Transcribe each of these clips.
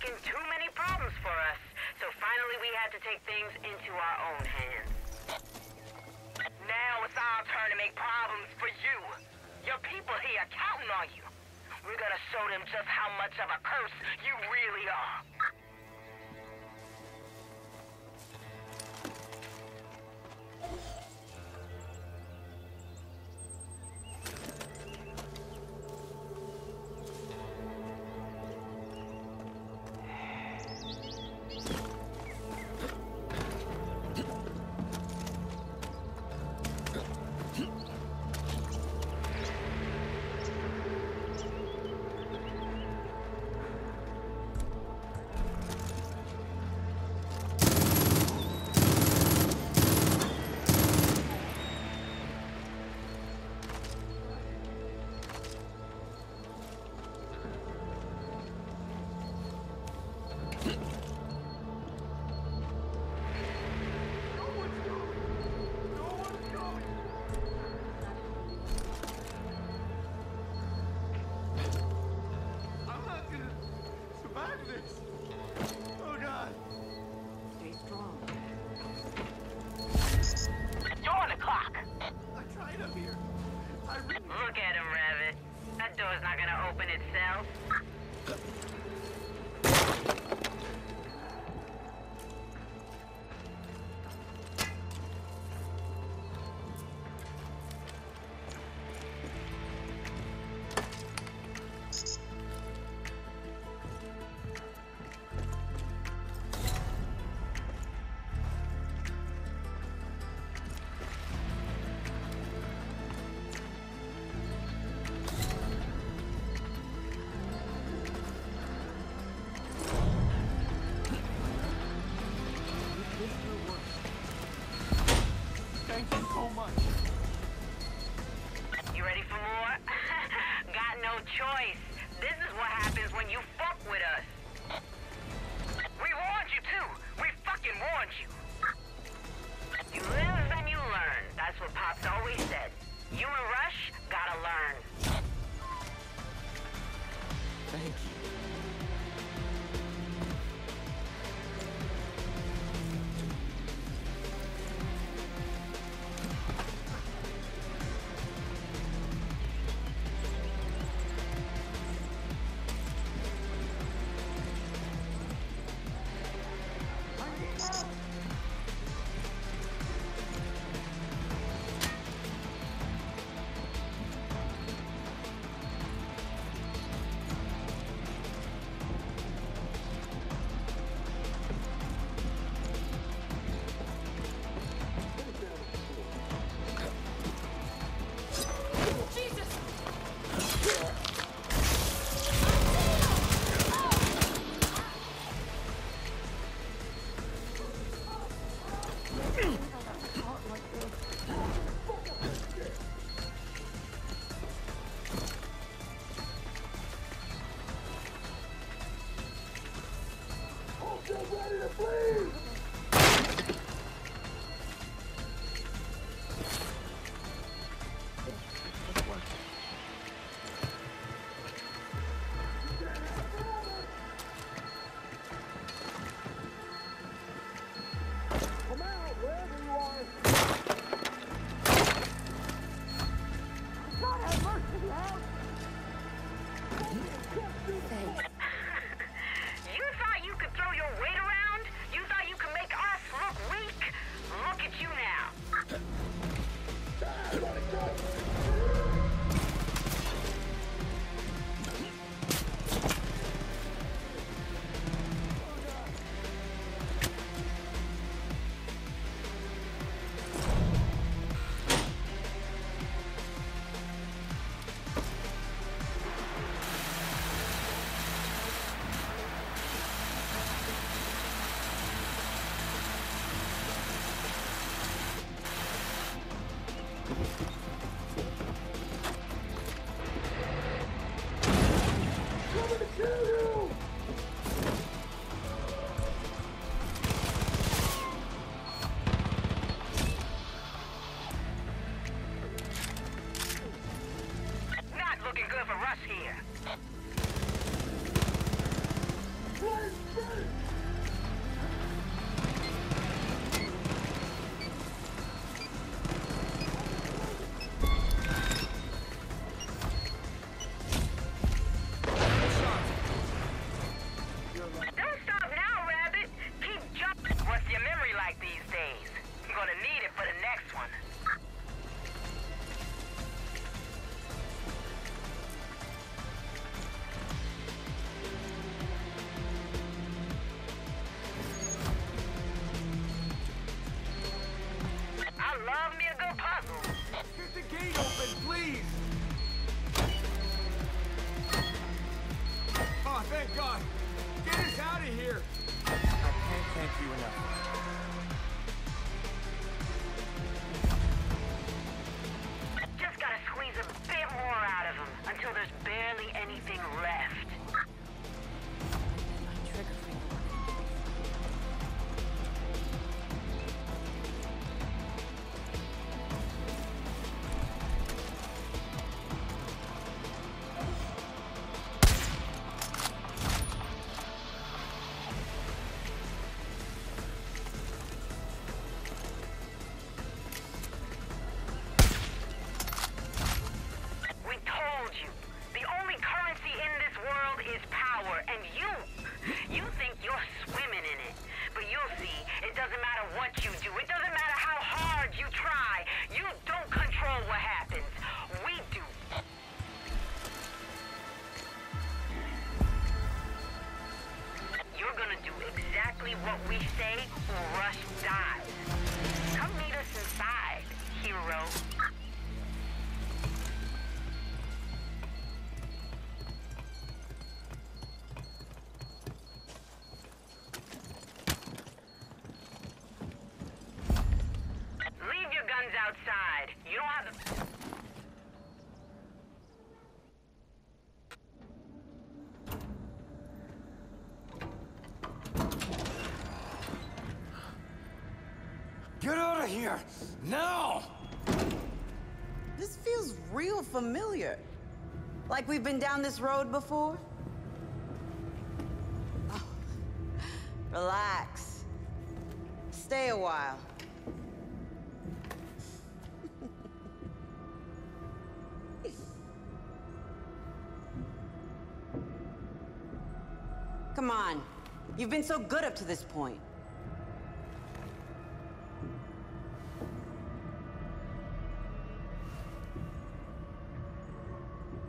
making too many problems for us. So finally we had to take things into our own hands. Now it's our turn to make problems for you. Your people here counting on you. We're gonna show them just how much of a curse you really are. Look at him, Rabbit. That door's not gonna open itself. Always said. You and Rush gotta learn. Thank you. Your memory like these days? I'm gonna need it for the next one. Out of here! Now! This feels real familiar. Like we've been down this road before? Oh. Relax. Stay a while. Come on. You've been so good up to this point.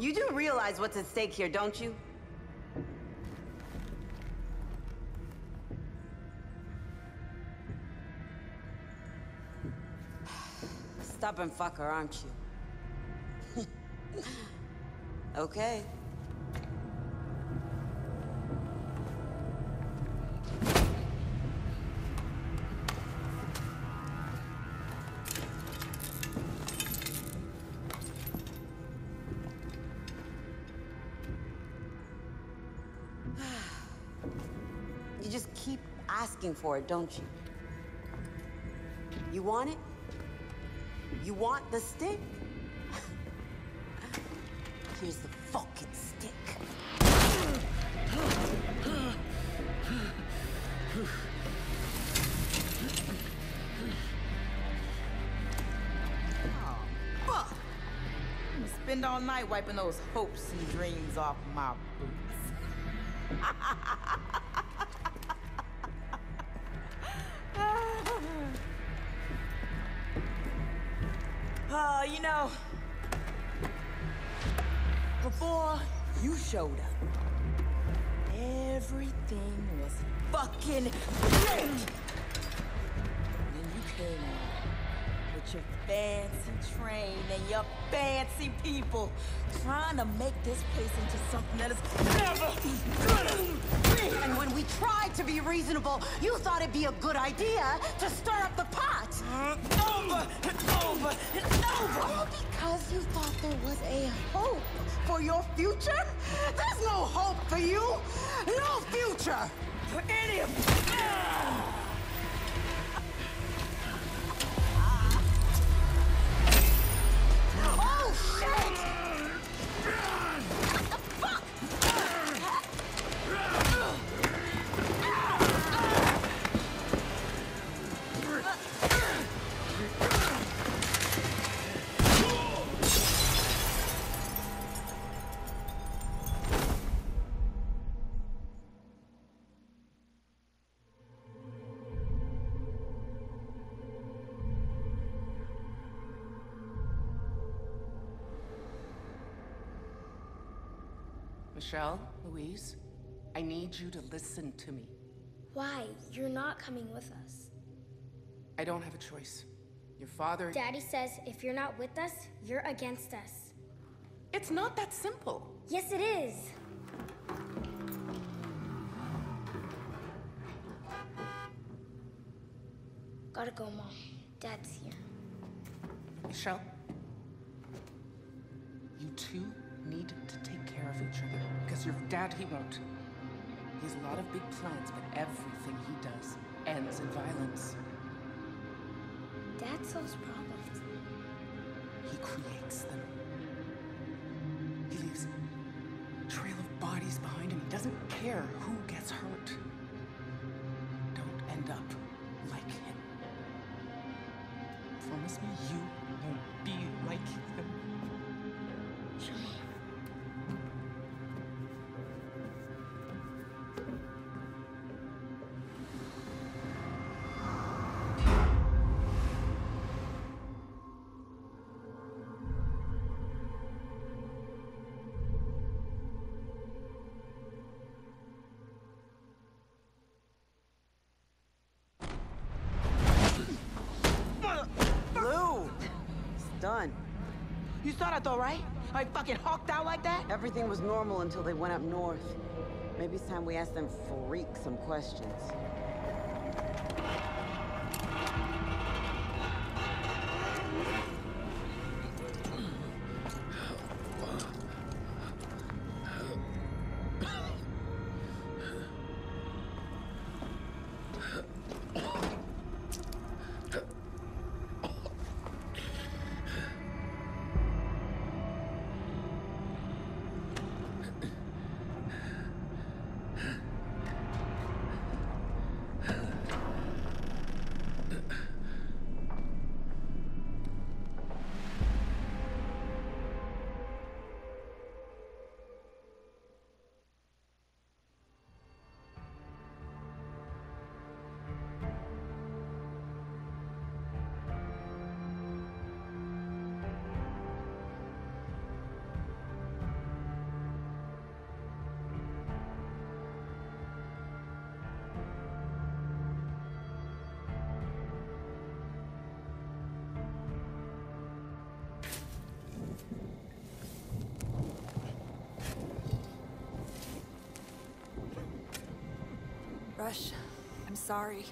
You do realize what's at stake here, don't you? Stubborn fucker, aren't you? okay. Asking for it, don't you? You want it? You want the stick? Here's the fucking stick. Oh, fuck! I'm gonna spend all night wiping those hopes and dreams off my boots. you know, before you showed up, everything was fucking great. Then you came on with your fancy train and your fancy people, trying to make this place into something that is never gonna And when we tried to be reasonable, you thought it'd be a good idea to stir up the pot. Over and over over. All because you thought there was a hope for your future? There's no hope for you! No future! For any of you. Michelle, Louise, I need you to listen to me. Why? You're not coming with us. I don't have a choice. Your father. Daddy says if you're not with us, you're against us. It's not that simple. Yes, it is. Gotta go, Mom. Dad's here. Michelle, you two need to take care of each other. Because your dad, he won't. He has a lot of big plans, but everything he does ends in violence. Dad solves problems. He creates them. He leaves a trail of bodies behind him. He doesn't care who gets hurt. Don't end up like him. Promise me you won't be like him. You saw that though, right? I fucking hawked out like that? Everything was normal until they went up north. Maybe it's time we ask them freak some questions. Rush, I'm sorry.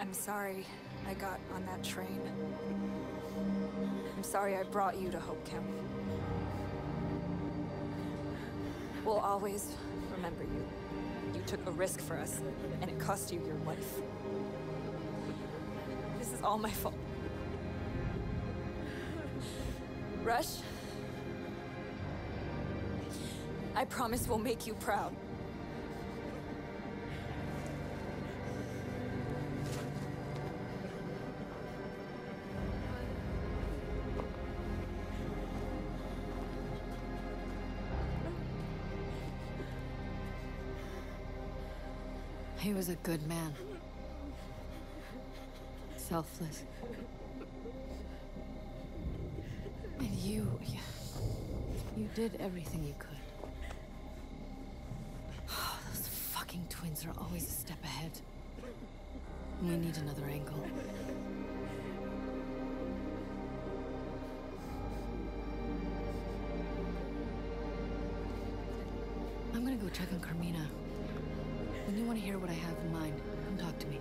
I'm sorry I got on that train. I'm sorry I brought you to Hope County. We'll always remember you. You took a risk for us, and it cost you your life. This is all my fault. Rush, I promise we'll make you proud. Was a good man. Selfless. And you, you, did everything you could. Oh, those fucking twins are always a step ahead. We need another angle. I'm gonna go check on Carmina. When you want to hear what I have in mind, come talk to me.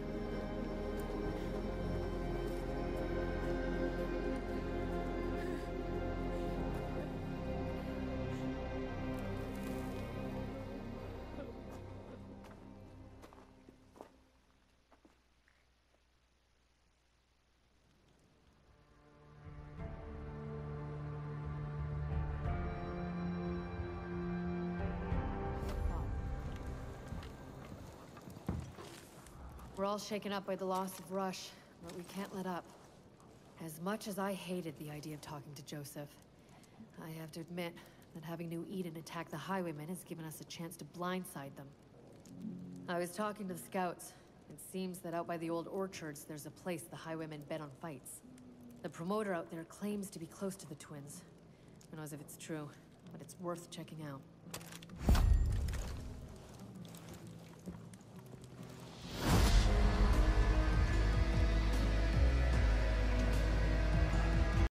We're all shaken up by the loss of Rush, but we can't let up. As much as I hated the idea of talking to Joseph, I have to admit that having New Eden attack the Highwaymen has given us a chance to blindside them. I was talking to the scouts. It seems that out by the old orchards, there's a place the Highwaymen bet on fights. The promoter out there claims to be close to the twins. Who knows if it's true, but but it's worth checking out.